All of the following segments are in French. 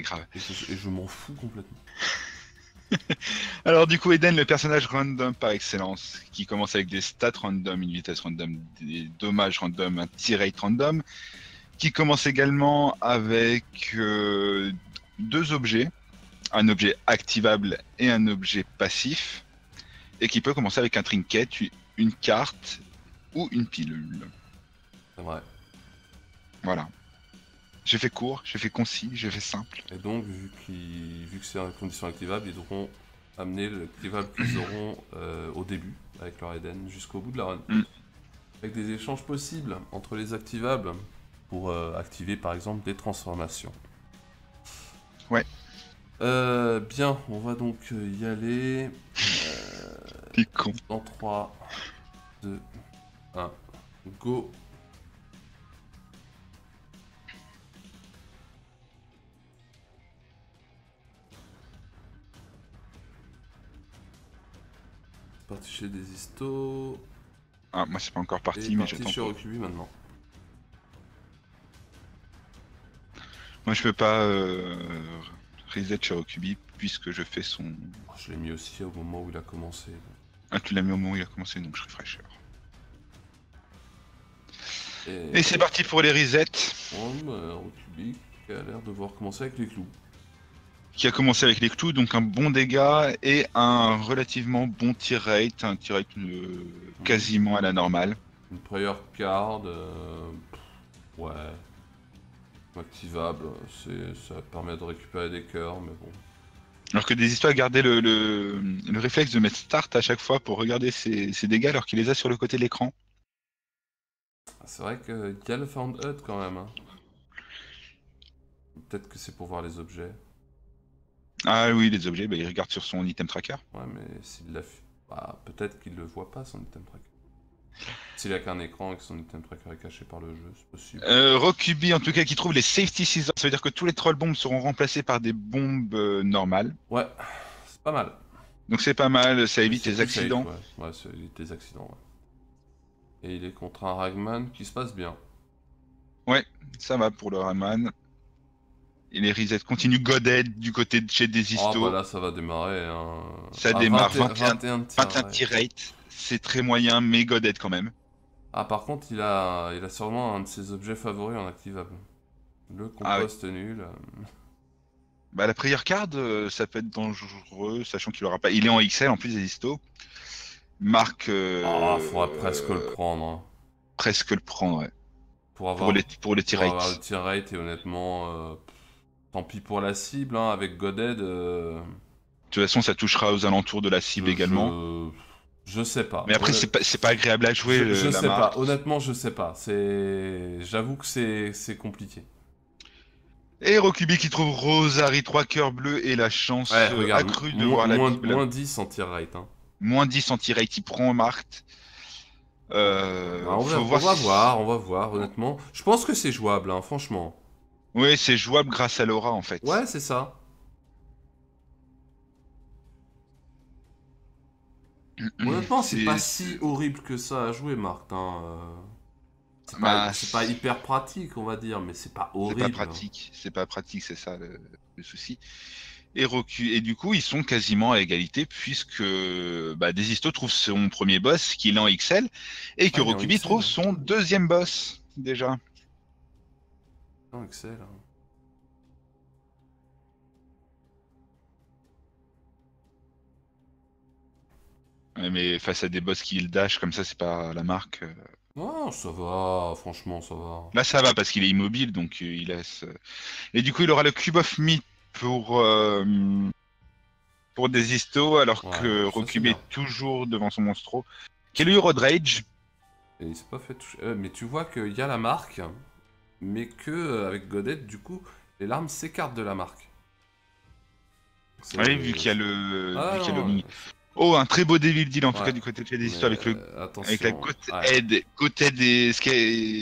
C'est grave. Et je, m'en fous complètement. Alors du coup, Eden, le personnage random par excellence, qui commence avec des stats random, une vitesse random, des dommages random, un tir rate random, qui commence également avec euh, deux objets, un objet activable et un objet passif, et qui peut commencer avec un trinket, une carte ou une pilule. C'est vrai. Voilà. J'ai fait court, j'ai fait concis, j'ai fait simple. Et donc, vu, vu que c'est une condition activable, ils devront amener l'activable qu'ils auront euh, au début avec leur Eden jusqu'au bout de la run. Mm. Avec des échanges possibles entre les activables pour euh, activer par exemple des transformations. Ouais. Euh, bien, on va donc euh, y aller T'es con. dans 3, 2, 1, go Parti chez des. Ah, moi c'est pas encore Et parti, mais j'attends. chez Rokubi maintenant. Moi je peux pas euh, reset sur Okubi puisque je fais son. Oh, je l'ai mis aussi au moment où il a commencé. Ah, tu l'as mis au moment où il a commencé, donc je refresh. Et, Et c'est parti pour les resets. Rokubi qui a l'air de voir commencer avec les clous. Qui a commencé avec les clous, donc un bon dégât et un relativement bon tir rate, un tir rate euh, quasiment à la normale. Une prayer card. euh, ouais. Activable, ça permet de récupérer des cœurs, mais bon. Alors que des histoires gardaient le, le, le réflexe de mettre start à chaque fois pour regarder ses, ses dégâts alors qu'il les a sur le côté de l'écran. Ah, C'est vrai qu'il y a le Found Hut quand même. hein. Peut-être que c'est pour voir les objets. Ah oui, les objets, bah, il regarde sur son item tracker. Ouais, mais s'il l'a. Bah, peut-être qu'il le voit pas son item tracker. S'il a qu'un écran et que son item tracker est caché par le jeu, c'est possible. Euh, Rokubi, en tout cas, qui trouve les safety scissors, ça veut dire que tous les troll bombes seront remplacés par des bombes euh, normales. Ouais, c'est pas mal. Donc c'est pas mal, ça évite les accidents. safe, ouais, ouais ça évite les accidents, ouais. Et il est contre un Ragman qui se passe bien. Ça va pour le Raman. Et les resets continuent Godhead du côté de chez Desisto. bah là, ça va démarrer. Hein. Ça Ah, démarre, 21, 21 21 tirs, 21 ouais. tir rate, c'est très moyen, mais Godhead quand même. Ah, par contre, il a, il a sûrement un de ses objets favoris en activable. Le Ah ouais. compost nul. Bah, la prayer card, euh, ça peut être dangereux, sachant qu'il aura pas. Il est en XL en plus Desisto. Marc. euh, Ah, faudrait presque le prendre. hein. presque le prendre, ouais. Pour avoir, Pour les, pour les pour avoir le tir rate, et honnêtement, euh, tant pis pour la cible, hein, avec Godhead. euh, De toute façon, ça touchera aux alentours de la cible je- également. Je, sais pas. Mais après, Honnêt- c'est pas, pas agréable à jouer. Je, le- je la sais marque. pas, honnêtement, je sais pas. C'est, j'avoue que c'est, compliqué. Et Rokubi qui trouve Rosary 3 cœurs bleus et la chance Ouais, euh, regarde, accrue de voir la moins, Bible. moins 10 en tir rate. Hein. Moins 10 en tir rate, il prend Marc. Euh, Bah, on va, on voir va voir, on va voir, honnêtement. Je pense que c'est jouable, hein, franchement. Oui, c'est jouable grâce à Laura en fait. Ouais, c'est ça. Honnêtement, c'est pas si horrible que ça à jouer, Marc. hein, euh. C'est pas, Bah, c'est pas hyper pratique, on va dire, mais c'est pas C'est horrible. pas pratique, c'est pas pratique, c'est ça le, le souci. Et, Roku- et du coup, ils sont quasiment à égalité puisque bah, Desisto trouve son premier boss, qu'il est en XL, et que Ah, Rokubi trouve son deuxième boss déjà. Non, Excel. hein. Ouais, mais face à des boss qui le dash comme ça, c'est pas la marque. Non, ça va, franchement, ça va. Là, ça va parce qu'il est immobile, donc euh, il laisse. euh. Et du coup, il aura le Cube of Meat pour euh, pour Desisto, alors Ouais, que c'est est, toujours devant son monstro. Quel est le Road Rage Et il s'est pas fait toucher. Euh, mais tu vois qu'il y a la marque, mais que euh, avec Godette, du coup, les larmes s'écartent de la marque. Oui, vu qu'il y a le. Ah, vu qu'il y a le non, Oh, un très beau Devil Deal en tout Ouais. cas du côté de Desisto mais, avec le euh, attention, avec la côte ouais. aide, côte aide et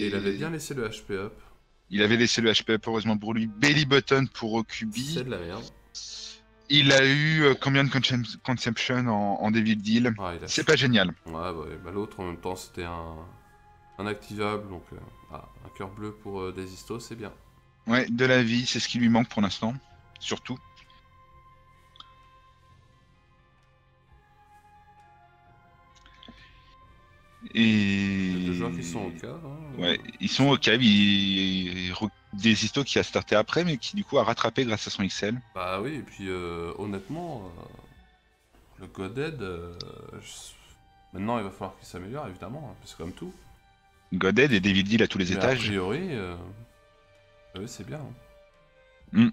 il avait bien laissé le HP up. Il avait laissé le HP up, heureusement pour lui. Belly button pour Okubi. C'est de la merde. Il a eu euh, combien de consumption en, en Devil Deal? Ah, C'est pas génial. Ouais, bah, ouais, bah, l'autre en même temps c'était un, un activable, donc euh, ah, un cœur bleu pour euh, Desisto, c'est bien. Ouais, de la vie, c'est ce qui lui manque pour l'instant. surtout. Et Il y a deux joueurs qui sont au cave. hein. Ouais, ils sont au cave, il... des qui a starté après, mais qui du coup a rattrapé grâce à son XL. Bah oui, et puis euh, honnêtement, euh, le Godhead, euh, je- maintenant il va falloir qu'il s'améliore évidemment, hein, parce que comme tout. Godhead et David Deal à tous les Mais a étages. priori, euh, ouais, c'est bien. hein.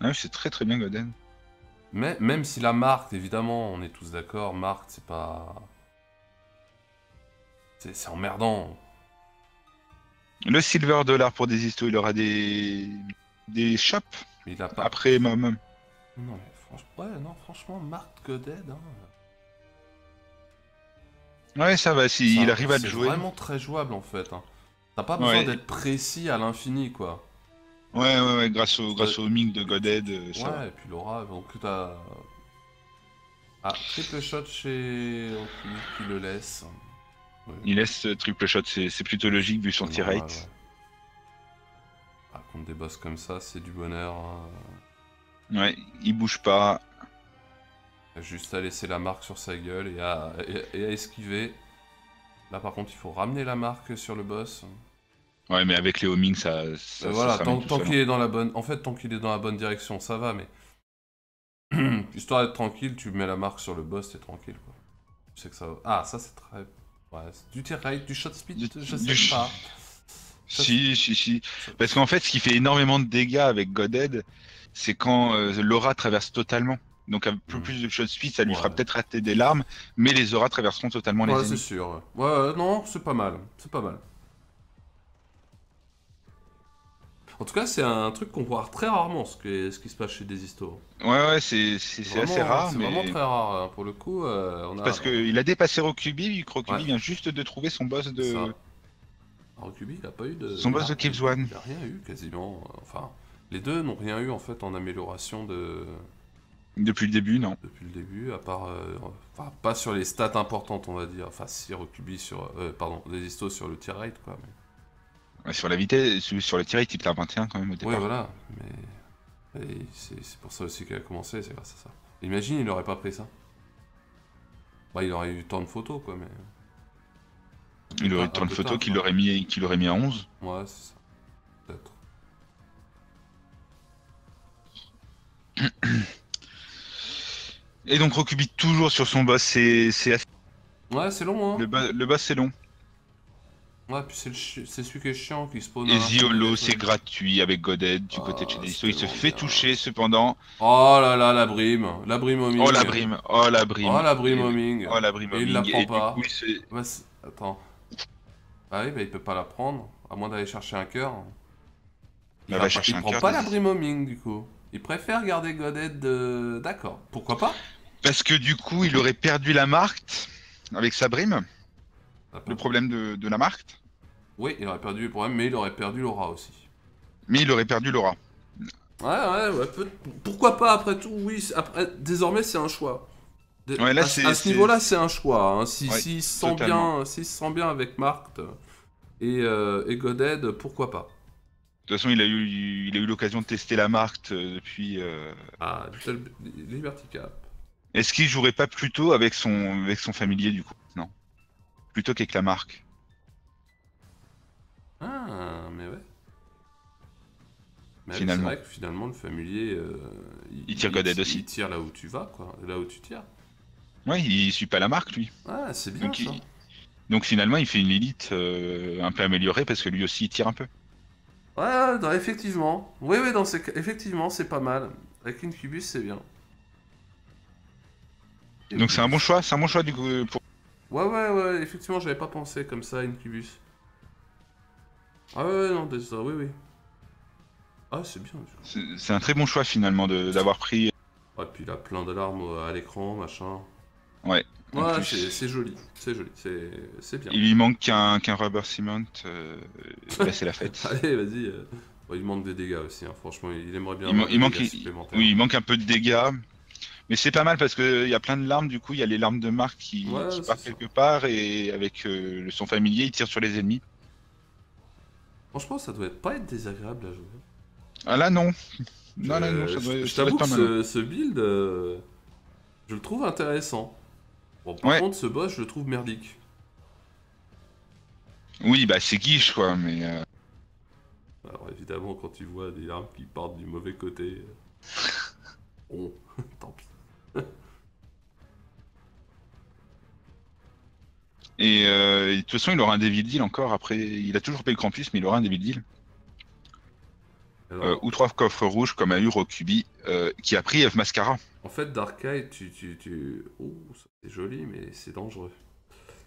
Ah, c'est très très bien Godhead. Mais même si la marque, évidemment, on est tous d'accord, marque, c'est pas. C'est emmerdant. Le silver dollar pour des histos, il aura des des shops Mais il a pas. après Mom. Non, mais franchement, ouais, non, franchement, marque Godhead, hein, Ouais, ça va, si il arrive à le c'est jouer. vraiment très jouable en fait. hein. T'as pas besoin Ouais. d'être précis à l'infini, quoi. Ouais, ouais, ouais, grâce au, grâce au ming de Godhead, euh, ça va. Ouais, et puis Laura, donc t'as. Ah, triple shot chez qui le laisse. Ouais. Il laisse euh, triple shot, c'est c'est plutôt logique vu son C'est ouais. Ah, contre des boss comme ça, c'est du bonheur. hein. Ouais, il bouge pas. Juste à laisser la marque sur sa gueule et à, et, et à esquiver. Là par contre, il faut ramener la marque sur le boss. Ouais, mais avec les homing, ça. ça Euh, ça voilà, tant, qu'il est dans la bonne. En fait, tant qu'il est dans la bonne direction, ça va, mais. Histoire d'être tranquille, tu mets la marque sur le boss, t'es tranquille quoi. Tu sais que ça va. Ah, ça c'est très. Ouais, du tir rate, du shot speed, Du- je sais pas. Si, si, si. Parce qu'en fait, ce qui fait énormément de dégâts avec Godhead, c'est quand euh, l'aura traverse totalement. Donc, un peu Mm. plus de shot speed, ça lui Ouais. fera peut-être rater des larmes, mais les auras traverseront totalement les Ouais, c'est sûr. Ouais, Ouais, non, c'est pas mal. C'est pas mal. En tout cas, c'est un truc qu'on voit très rarement, ce qui, ce qui se passe chez des histoires. Ouais, ouais, c'est assez rare, C'est mais. vraiment très rare. hein. Pour le coup, euh, on a. Parce qu'il a dépassé Rokubi, vu que Rokubi Ouais. vient juste de trouver son boss de. Ça. Rokubi, il a pas eu de. Son boss a- de Kills One. Il a rien eu quasiment. Enfin, les deux n'ont rien eu en fait en amélioration de Depuis le début, non. depuis le début, à part, euh, enfin, pas sur les stats importantes, on va dire. Enfin, si Rokubi sur, euh, pardon, des histos sur le tier rate quoi. Mais... Ouais, Sur la vitesse, sur le tir, il type la 21 quand même au départ. Oui, voilà. Mais c'est pour ça aussi qu'elle a commencé, c'est grâce à ça. Imagine, il aurait pas pris ça. Bah, il aurait eu tant de photos quoi, mais. Il aurait eu tant de photos qu'il aurait mis, qu'il aurait mis à 11. Ouais, c'est ça. Peut-être. Et donc Rokubi toujours sur son boss, c'est Ouais, c'est long, hein. le, bo- le boss c'est long. Ouais, puis c'est celui qui est chiant qui spawn. Et Ziolo c'est gratuit avec Godhead du Ah, côté de chez c'est Desisto. Il se fait bien. toucher cependant. Oh là là, la brime. La brime homing. Oh la brime, oh la brime. Oh la brime homing. Oh la brime Et il la homing. prend Et du pas. coup, il Bah, Attends. Ah oui, bah il peut pas la prendre. À moins d'aller chercher un cœur. Il, Bah, va va chercher il un prend cœur, pas la brime homing du coup. Il préfère garder Godhead de. D'accord. Pourquoi pas Parce que du coup, il aurait perdu la marque avec sa brime. Ah, Le problème de, de la marque. Oui, il aurait perdu le problème, mais il aurait perdu l'aura aussi. Mais il aurait perdu l'aura. Ouais, ouais, ouais. peut- Pourquoi pas après tout Oui, après, désormais c'est un choix. De- Ouais, là, à, ce niveau-là, c'est un choix. hein. Si, Ouais, s'il se sent bien, s'il se sent bien avec Marked et, euh, et Godhead, pourquoi pas toute façon, il a eu, il a eu l'occasion de tester la marque euh, depuis. euh, Ah, Liberty Cap. Est-ce qu'il jouerait pas plutôt avec son, avec son familier du coup? Non. Plutôt qu'avec la marque. Ah, mais ouais. Mais Finalement. C'est vrai que finalement, le familier. euh, Il tire Godhead il- aussi. Il tire là où tu vas, quoi. Là où tu tires. Ouais, il suit pas la marque lui. Ah, c'est bien Donc, ça. il- Donc finalement, il fait une élite euh, un peu améliorée parce que lui aussi il tire un peu. Ouais, ouais, non, effectivement. Oui, oui, dans ces effectivement, c'est pas mal. Avec Incubus, c'est bien. Donc c'est un bon choix, c'est un bon choix du coup pour. Ouais, ouais, ouais, effectivement, j'avais pas pensé comme ça, Incubus. Ah ouais, ouais, non, désolé, oui, oui. Ah, c'est bien. C'est un très bon choix finalement d'avoir pris. Ouais, puis il a plein de larmes euh, à l'écran, machin. Ouais. Ouais, c'est joli, c'est joli, c'est c'est bien. Il lui manque qu'un qu'un rubber cement. Euh, bah, c'est la fête. Allez, vas-y. euh. Bon, il manque des dégâts aussi, hein. franchement, il aimerait bien Il, man- manque, il- oui, il manque un peu de dégâts, mais c'est pas mal parce que il y a plein de larmes. Du coup, il y a les larmes de Marc qui, Ouais, qui c'est partent quelque part et avec euh, le- son familier, il tire sur les ennemis. Franchement, ça doit être pas être désagréable à jouer. Ah là non, Non, non, non, ça Euh, doit, je ça doit t'avoue être pas que mal. hein. ce, ce build, euh, je le trouve intéressant. Bon, par Ouais. contre, ce boss, je le trouve merdique. Oui, bah c'est guiche quoi, mais euh, Alors évidemment, quand tu vois des armes qui partent du mauvais côté... Bon, tant pis. et, euh, et de toute façon il aura un Devil Deal encore après. Il a toujours payé le campus, mais il aura un Devil Deal. Alors, Euh, ou trois coffres rouges comme a eu Rokubi, euh, qui a pris Eve Mascara. En fait, Darkeye, tu, tu, tu... Oh, ça, c'est joli, mais c'est dangereux.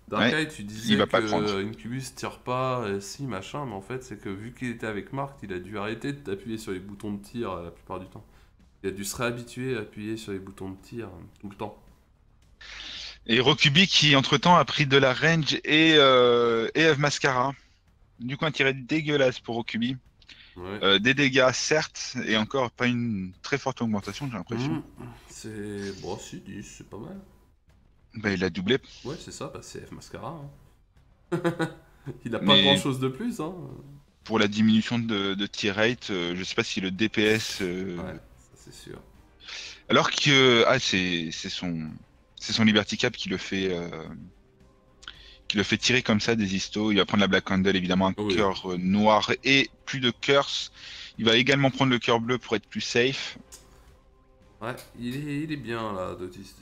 Darkeye, tu disais il va pas que prendre. Incubus tire pas, euh, si, machin, mais en fait, c'est que vu qu'il était avec Marc, il a dû arrêter de t'appuyer sur les boutons de tir la plupart du temps. Il a dû se réhabituer à appuyer sur les boutons de tir euh, tout le temps. Et Rokubi qui entre temps a pris de la range et, euh, et Eve Mascara. Du coup un tiré dégueulasse pour Rokubi. Ouais. Euh, des dégâts certes, et encore pas une très forte augmentation j'ai l'impression. Mmh, c'est. Bon, si, 10, c'est pas mal. Bah il a doublé. Ouais, c'est ça, bah, c'est F Mascara. hein. il a pas Mais- grand chose de plus, hein. Pour la diminution de, de tier rate, euh, je sais pas si le DPS... euh, Ouais, ça c'est sûr. Alors que ah c'est c'est son c'est son Liberty Cap qui le fait euh, qui le fait tirer comme ça des histos. Il va prendre la Black Candle évidemment un Oui. cœur euh, noir et plus de curse. Il va également prendre le cœur bleu pour être plus safe. Ouais, il est, il est bien là, Dotis.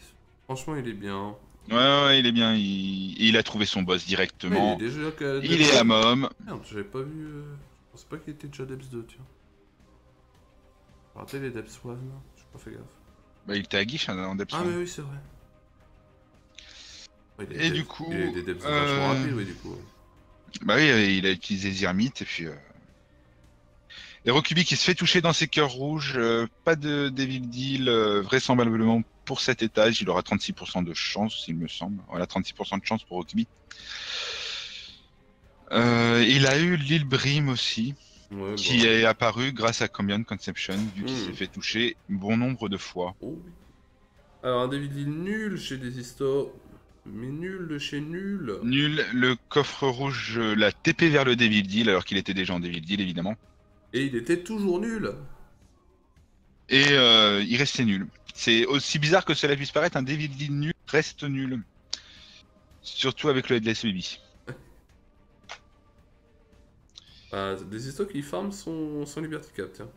Franchement, il est bien. Ouais, ouais, il est bien. Il, il a trouvé son boss Ouais, directement. il est déjà que- Il est à mom. Merde, j'avais pas vu. euh, Je pensais pas qu'il était déjà Depths 2, tiens. J'ai raté les Depths 1, j'ai pas fait gaffe. Bah, il était à guiche en Depths Ah, un. mais oui, c'est vrai. Il Et des du Depths- coup, Il a eu des Depths euh, vachement rapides, oui, du coup. Bah oui, euh, il a utilisé Zermite et puis. Euh... Et Rokubi qui se fait toucher dans ses cœurs rouges, euh, pas de Devil Deal, euh, vraisemblablement pour cet étage, il aura 36% de chance, il me semble. Voilà, 36% de chance pour Rokubi. Euh, il a eu l'île Brim aussi, Ouais, qui est apparu grâce à Combien Conception, vu qu'il Hmm. s'est fait toucher bon nombre de fois. Oh. Alors, un David Deal nul chez des histoires. Mais nul de chez nul. Nul, le coffre rouge l'a TP vers le Devil Deal, alors qu'il était déjà en Devil Deal évidemment. Et il était toujours nul. Et euh, il restait nul. C'est aussi bizarre que cela puisse paraître, un Devil Deal nul reste nul. Surtout avec le Headless Baby. Ah, des histoires qui farment son, son Liberty Cap, tiens.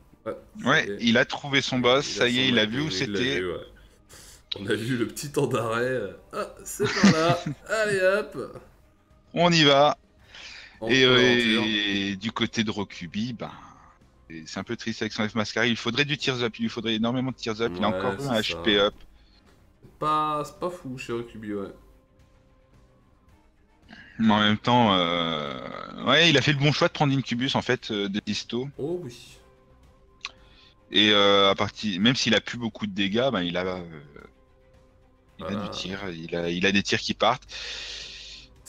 Ouais, il a trouvé son boss, ça y est, il a vu où c'était. On a vu le petit temps d'arrêt. Ah, c'est par là. Allez hop. On y va. On Et, peut euh, et du côté de Rokubi, ben, c'est- un peu triste avec son F Mascara. Il faudrait du Tears Up, il lui faudrait énormément de Tears Up. il a encore un HP. Up. C'est pas, c'est pas fou chez Rokubi, ouais. Mais en même temps, euh, ouais, il a fait le bon choix de prendre Incubus en fait, euh, de Disto. Oh oui. Et euh, à partir, même s'il a plus beaucoup de dégâts, ben, il a, euh, il a du tir, il a, il a des tirs qui partent.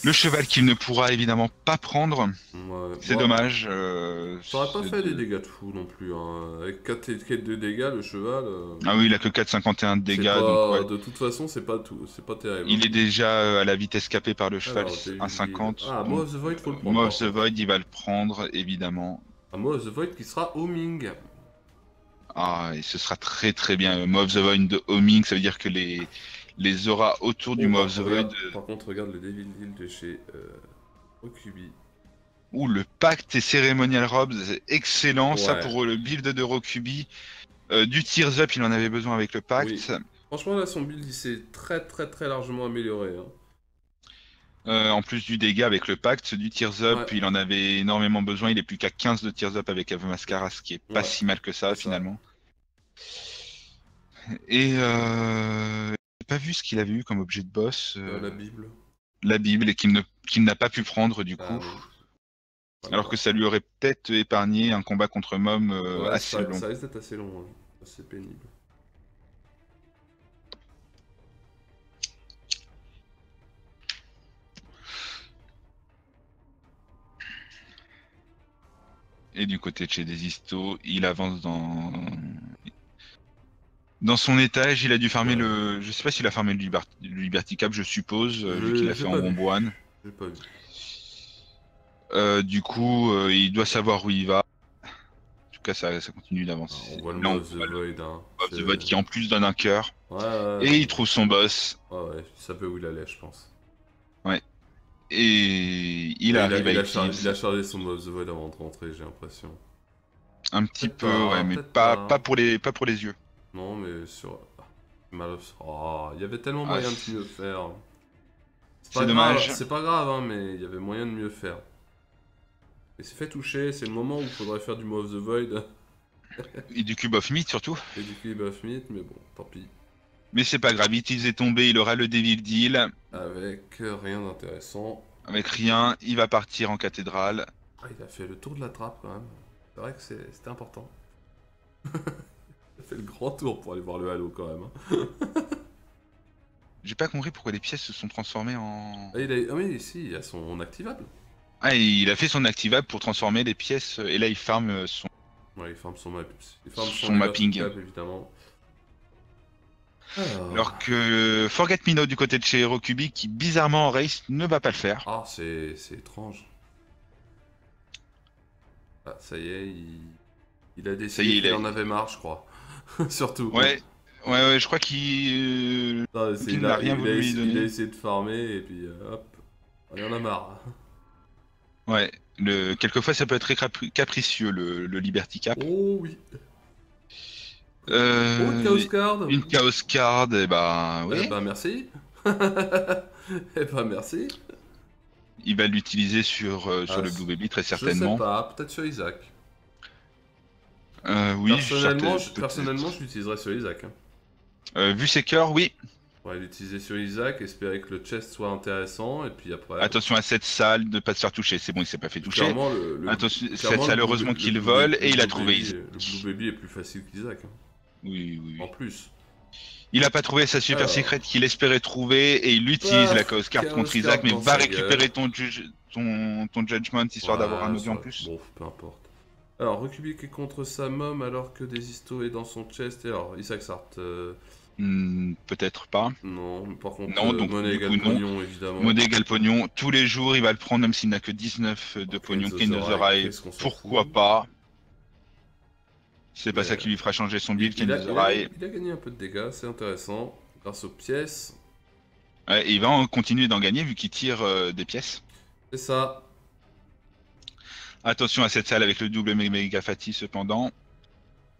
Le cheval qu'il ne pourra évidemment pas prendre, Ouais, c'est dommage. euh, Ça aurait pas fait de- des dégâts de fou non plus. Hein. Avec 4 étiquettes de dégâts, le cheval. euh, Ah oui, il a que 4,51 de dégâts, pas- donc ouais. De toute façon, c'est pas tout. C'est pas terrible. Il est déjà euh, à la vitesse capée par le cheval, eu- 1,50. Ah, Maw of the Void, faut le prendre. Maw par of the. Void, il va le prendre, évidemment. Ah, Maw of the Void qui sera homing. Ah, et ce sera très très bien. Maw of the Void de homing, ça veut dire que les, les auras autour du Maw of the Void, euh, Par contre, regarde le Devil Deal de chez euh, Okubi. ou le pacte et Ceremonial Robes, c'est excellent. Ça pour le build de Rokubi. Euh, du Tears Up, il en avait besoin avec le pacte. Oui. Franchement, là, son build, il s'est très très très largement amélioré. hein. Euh, en plus du dégât avec le pacte, du Tears Up, Ouais. il en avait énormément besoin. Il est plus qu'à 15 de Tears Up avec Ave Mascara, ce qui est pas Ouais. si mal que ça. finalement. Et euh... j'ai pas vu ce qu'il avait eu comme objet de boss, euh, Euh, la Bible. la Bible, et qu'il ne... qu'il n'a pas pu prendre du Ah, coup. oui. Alors que ça lui aurait peut-être épargné un combat contre Mom euh, Ouais, assez ça, long. ça risque d'être assez long, hein. assez pénible. Et du côté de chez Desisto, il avance dans dans son étage. Il a dû farmer Ouais. le. Je sais pas s'il a farmé le, Liber- le Liberty Cap, je suppose, euh, vu qu'il a j'ai fait en vu. Bomboine. J'ai pas vu. Euh, du coup, euh, il doit savoir où il va. Du cas, ça, ça continue d'avancer. On voit le Là, on of the voit le Void. Hein. Mob of the Void qui en plus donne un cœur. Ouais, ouais, Et il trouve son boss. ouais, ouais, il savait où il allait, je pense. Et il il, a, il, a chargé, utiliser il a chargé son of the Void avant de rentrer, j'ai l'impression. un petit peu, ouais, mais pas. pas, pour les, pas pour les yeux. Non, mais sur. Oh, il y avait tellement Ah, moyen c'est- de mieux faire. C'est pas dommage. grave, C'est pas grave, hein, mais il y avait moyen de mieux faire. Il s'est fait toucher, c'est le moment où il faudrait faire du Mob of the Void Et du Cube of Meat surtout. et du Cube of Meat, mais bon, tant pis. Mais c'est pas grave, il faisait tomber, il aura le Devil Deal. Avec rien d'intéressant. Avec rien, il va partir en cathédrale. Ah, il a fait le tour de la trappe quand même. C'est vrai que c'est- c'était important. il a fait le grand tour pour aller voir le Halo quand même. hein. J'ai pas compris pourquoi les pièces se sont transformées en. Ah, il a... ah oui, si, il a son activable. Ah, il a fait son activable pour transformer les pièces, et là il farm euh, son. Ouais, il farme son, map... il farme Son son mapping. cap, évidemment. Alors... Alors que Forget Me Not du côté de chez Herocubic, qui bizarrement en race ne va pas le faire. Ah, c'est étrange. Ah, ça y est, il, il a décidé qu'il en avait marre, je crois. Surtout. Ouais, ouais, ouais, je crois qu'il. euh, Non, c'est- Il il, n'a a, rien il, voulu a lui donner. il a essayé de farmer et puis euh, hop, il en a marre. Ouais, le... quelquefois ça peut être très capri- capricieux le, le Liberty Cap. Oh oui. Euh, Oh, une Chaos Card. Une Chaos Card, et bah oui. Eh merci. eh ben merci. Il va l'utiliser sur, euh, sur Ah, le Blue Baby très Je sais certainement. pas, peut-être sur Isaac. Euh, oui, personnellement, je, personnellement, je l'utiliserais sur Isaac. hein. Euh, vu ses cœurs, oui. On va l'utiliser sur Isaac, espérer que le chest soit intéressant et puis après. Attention à cette salle, de pas se faire toucher. C'est bon, il s'est pas fait toucher. Le, le- Attention, cette le salle, heureusement qu'il vole et il a trouvé Isaac. Le Blue Baby est plus facile qu'Isaac. hein. Oui, oui, oui. En plus. Il a pas trouvé sa super Alors. secret qu'il espérait trouver et il utilise Ah, la Chaos Card Chaos contre Isaac, mais va récupérer ton, juge- ton, ton Judgment histoire d'avoir un audio en plus. Bon, peu importe. Alors, Recubic est contre sa mom alors que Desisto est dans son chest. Et alors, Isaac Sart, euh, Hmm, Peut-être pas. non. Par contre, Non, euh, donc, monnaie égale pognon, évidemment. Modé égale pognon, tous les jours il va le prendre même s'il n'a que 19 de Ok, pognon. S'en pourquoi pas? C'est pas ça qui lui fera changer son build, il, a, il a- Rai. il a gagné un peu de dégâts, c'est intéressant. Grâce aux pièces. Ouais, et il va en continuer d'en gagner vu qu'il tire euh, des pièces. C'est ça. Attention à cette salle avec le double méga fati cependant.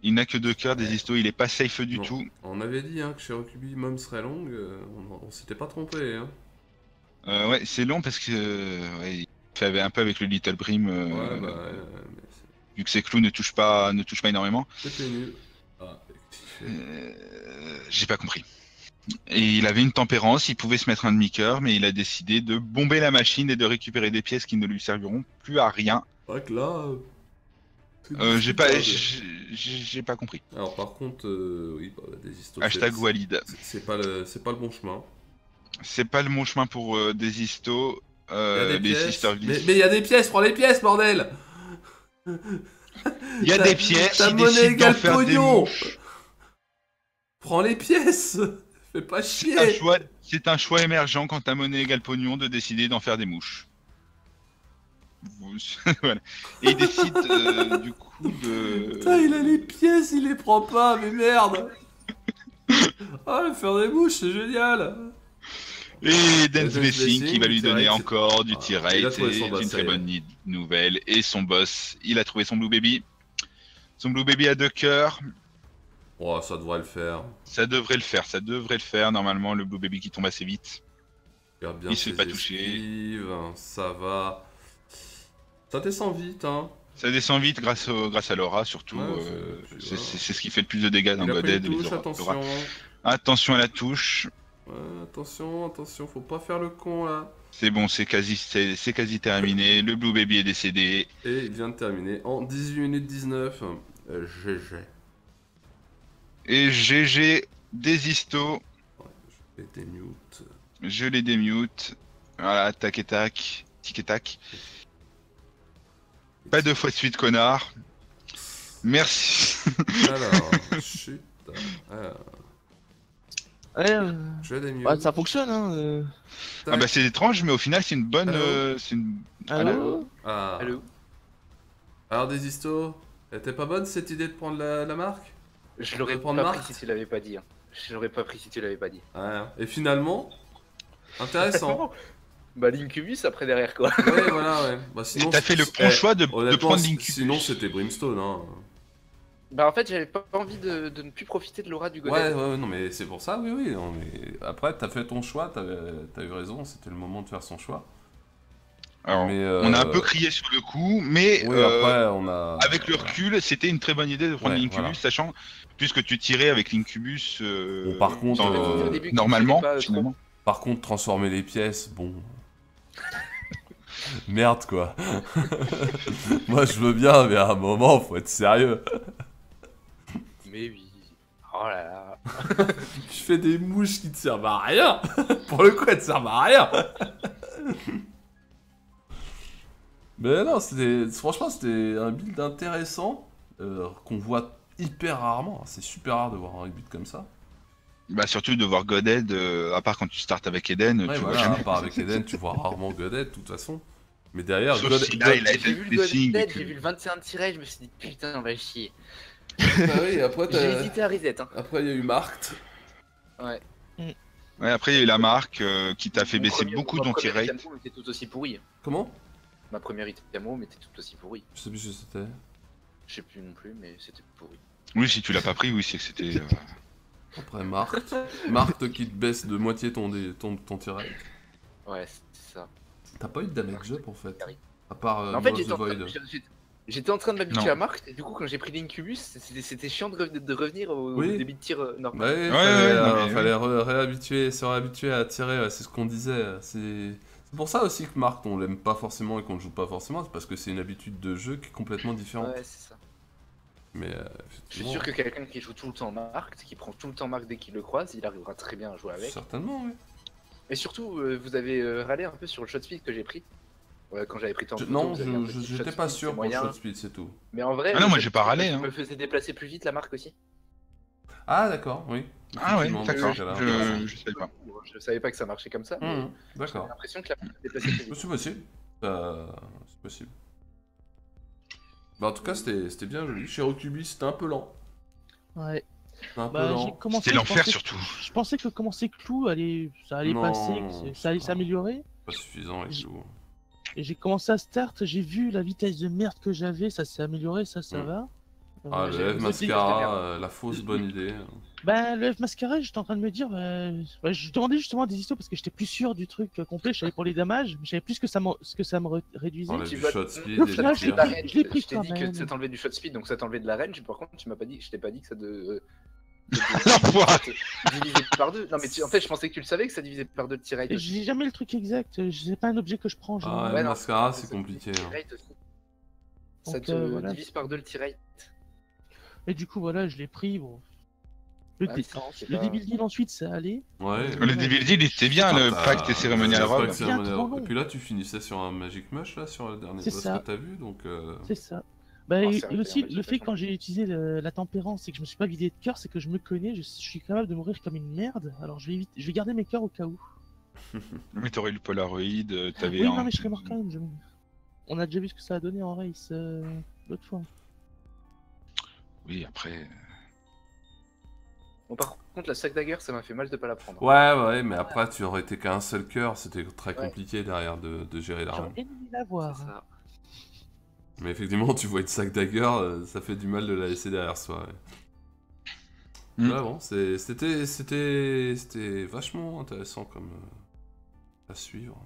Il n'a que deux cœurs, des histos, il est pas safe du tout. On avait dit hein, que chez Recubi, mom serait longue. euh, on, on s'était pas trompé. Hein. Euh, ouais, c'est long parce que euh, ouais, il fait un peu avec le Little Brim, euh, Ouais, bah, euh, vu que ses clous ne touchent pas, ne touchent pas énormément. c'était nul. Ah, J'ai pas compris. Et il avait une tempérance, il pouvait se mettre un demi-cœur, mais il a décidé de bomber la machine et de récupérer des pièces qui ne lui serviront plus à rien. Vrai que là. euh, j'ai pas, discutable. j'ai pas compris. Alors par contre, euh, oui, bah. Hashtag Walid. c'est- pas le, c'est pas le bon chemin. C'est pas le bon chemin pour euh, des histos. Euh, des les pièces. Sister Mais il y a des pièces, prends les pièces, bordel. Il y a des pièces, Ta monnaie égale pognon. Prends les pièces. Fais pas C'est un chier. c'est un choix émergent quand ta monnaie égale pognon de décider d'en faire des mouches. Voilà. Et il décide euh, du coup de. Putain, il a les pièces, il les prend pas, mais merde. Ah, faire des mouches, c'est génial. Et Dance Blessing qui va lui donner encore du Ah, trouvé son C'est boss, une très bonne nouvelle. Et son boss, il a trouvé son Blue Baby. Son Blue Baby a deux cœurs. Oh, ça devrait le faire. Ça devrait le faire, ça devrait le faire. Normalement, le Blue Baby qui tombe assez vite. Bien Il se fait pas toucher. Ça va. Ça descend vite, hein. Ça descend vite grâce, au, grâce à Laura, surtout. Ouais, euh, c'est- ce qui fait le plus de dégâts dans Godhead. une les touche, Aura- attention. Attention à la touche. Ouais, attention, attention, faut pas faire le con là. C'est bon, c'est quasi, c'est quasi terminé. Le Blue Baby est décédé. Et il vient de terminer en 18 minutes 19. Euh, GG. Et GG des histos. Et des mute. Je les démute. Voilà, tac et tac. Tic et tac. Pas deux fois de suite, connard. Merci. Alors, chut. Alors, Ouais, euh, je ça fonctionne, hein. euh. ah bah c'est étrange, mais au final c'est une bonne. Allô euh, c'est une... Allô Ah. Allô Alors, des histo Elle était pas bonne cette idée de prendre la, la marque? Je l'aurais pas prendre pris si tu l'avais pas dit. hein. Je l'aurais pas pris si tu l'avais pas dit. Ouais. Et finalement, intéressant. bah l'Incubus après derrière quoi. ouais, voilà, ouais. Bah, sinon, T'as fait le bon choix de, prendre l'Incubus. sinon c'était Brimstone, hein. Bah en fait j'avais pas envie de, de ne plus profiter de l'aura du Ouais, Godet. ouais, ouais, non, mais c'est pour ça, oui, oui. non, mais Après, t'as fait ton choix, t'as as eu raison, c'était le moment de faire son choix. Alors, mais, euh, On a un peu crié sur le coup, mais Oui, euh, après, on a. avec le recul, c'était une très bonne idée de prendre Ouais, l'Incubus, voilà. sachant, puisque tu tirais avec l'Incubus euh, Bon, par contre, dans- euh, Au début, normalement. Par contre, transformer les pièces, bon. Merde, quoi. Moi, je veux bien, mais à un moment, faut être sérieux. Mais oui. Oh là là. Je fais des mouches qui te servent à rien. Pour le coup, elles te servent à rien. Mais non, c'était franchement c'était un build intéressant euh, qu'on voit hyper rarement. C'est super rare de voir un build comme ça. Bah, surtout de voir Godhead, euh, à part quand tu startes avec Eden, Ouais, tu voilà, vois à jamais. part avec Eden, tu vois rarement Godet de toute façon. Mais derrière, Sauf God- si God- là, il a J'ai été vu j'ai vu le 21 tiré, je me suis dit putain on va chier. Bah oui, après, J'ai hésité à reset hein. après il y a eu Marked. Ouais. Ouais, après, il y a eu la marque euh, qui t'a fait Mon baisser premier- beaucoup ma ton première tir rate. Était tout aussi pourri. Comment? Ma première Itamo était tout aussi pourri. Je sais plus ce que c'était. Je sais plus non plus mais c'était pourri. Oui, si tu l'as pas pris, oui, c'est que c'était. euh, Après Marked. Marked qui te baisse de moitié ton, dé- ton, ton tir rate. Ouais c'est ça. T'as pas eu de damage up en fait. À part euh, en fait j'étais en, train- Void. j'ai- j'étais en train de m'habituer à Mark et du coup quand j'ai pris l'Incubus c'était c'était chiant de, reven- de revenir au, au Oui. débit de tir euh, normal. Ouais, Ouais, fallait, ouais, euh, fallait re- réhabituer, se réhabituer à tirer, ouais, c'est ce qu'on disait. C'est c'est pour ça aussi que Mark, on l'aime pas forcément et qu'on le joue pas forcément, c'est parce que c'est une habitude de jeu qui est complètement différente. Ouais c'est ça. Mais euh, Je suis sûr que quelqu'un qui joue tout le temps Mark, qui prend tout le temps Mark dès qu'il le croise, il arrivera très bien à jouer avec. certainement, oui. Et surtout, euh, vous avez euh, râlé un peu sur le shot speed que j'ai pris. Ouais, quand j'avais pris tant de non, j'étais pas sûr pour le shot speed, c'est tout. Mais en vrai, Ah non, moi, j'ai pas râlé, Je hein. me faisais déplacer plus vite la marque aussi. Ah, d'accord, oui. Ah ouais, d'accord. Je, je savais pas. Je savais pas que ça marchait comme ça. mais Hum, J'ai D'accord. l'impression que la marque déplaçait plus vite. C'est possible. Euh, c'est possible. Bah, en tout cas, c'était c'était bien joli. Chez Rokubi, c'était un peu lent. Ouais. Bah. C'était l'enfer surtout. Je pensais que commencer Clou, allait, ça allait Non, passer, que ça allait s'améliorer. Pas suffisant et J'ai- tout. Et j'ai commencé à start, j'ai vu la vitesse de merde que j'avais, ça s'est amélioré, ça, ça Mm. va. Ah, Euh, le j'ai- F j'ai- Mascara, euh, la fausse bonne idée. Ben, le F Mascara, j'étais en train de me dire, bah, je demandais justement des histoires parce que j'étais plus sûr du truc euh, complet, je savais pour les damages, mais je savais plus que ça me, ce que ça me réduisait. Enlève Tu du vas- shot speed et final, du je l'ai pris. Je l'ai pris Je t'ai dit même. que ça t'enlevait du shot speed, donc ça t'enlevait de la range. Par contre, tu m'as pas dit, je t'ai pas dit que ça de. euh, divisé par deux. Non mais tu- en fait, je pensais que tu le savais que ça divisait par deux le tir rate. Et aussi. J'ai jamais le truc exact, euh, c'est pas un objet que je prends. Ah, Ouais, non, Mascara, c'est compliqué. divise le hein. Ça te euh, voilà. divise par deux le tir rate. Et du coup, voilà, je l'ai pris. Bon. Le, Ouais, le pas- Devil Deal ensuite, ça allait. Ouais. Le Devil Deal, il était bien, le pacte t'as- cérémonial. Et puis là, tu finissais sur un Magic Mush, là, sur le dernier boss ça. que t'as vu, donc... euh, C'est ça. Bah, Ah, et, et aussi, le fait quand j'ai utilisé le- la tempérance et que je me suis pas vidé de cœur, c'est que je me connais, je, je suis capable de mourir comme une merde. Alors je vais, éviter- je vais garder mes cœurs au cas où. Mais t'aurais eu le Polaroid, euh, t'avais Oui, un- non, mais je serais mort quand même. je- On a déjà vu ce que ça a donné en race euh, l'autre fois. Oui, après. Bon, par contre, la sac dagger, ça m'a fait mal de pas la prendre. Ouais, ouais, mais après, tu aurais été qu'un seul cœur, c'était très Ouais. compliqué derrière de, de gérer l'arme. J'aurais aimé la C'est voir. Mais effectivement, tu vois une sac dagger, euh, ça fait du mal de la laisser derrière soi. Ouais, Mm. Ouais, bon, c'est- c'était c'était c'était vachement intéressant comme euh, à suivre.